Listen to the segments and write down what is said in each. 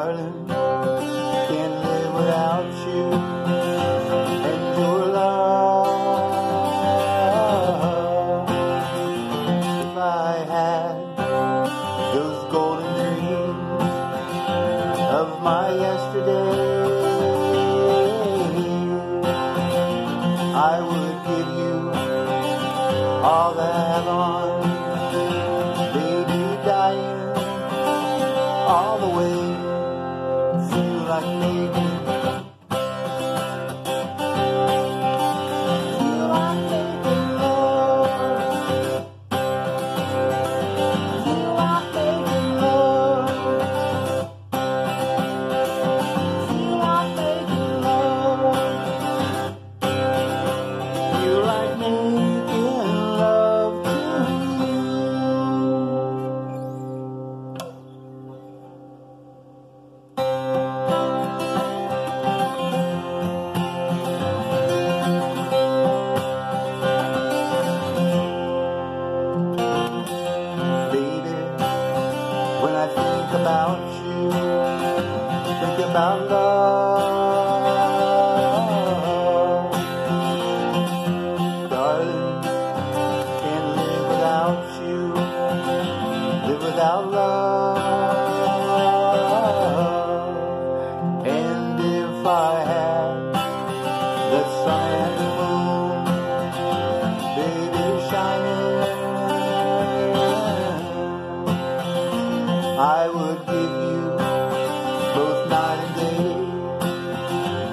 Darling, can't live without you and your love. If I had those golden dreams of my yesterday, I would give you all that love. Darling, can't live without you, live without love. And if I had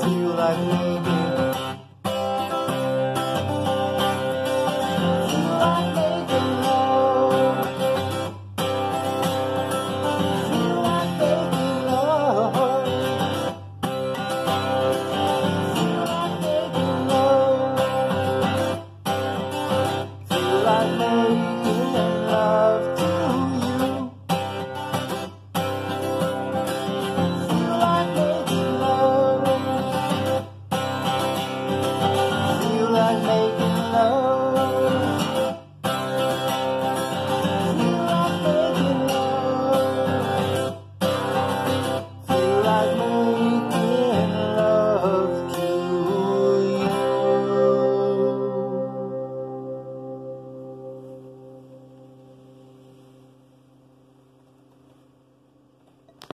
feel like moving.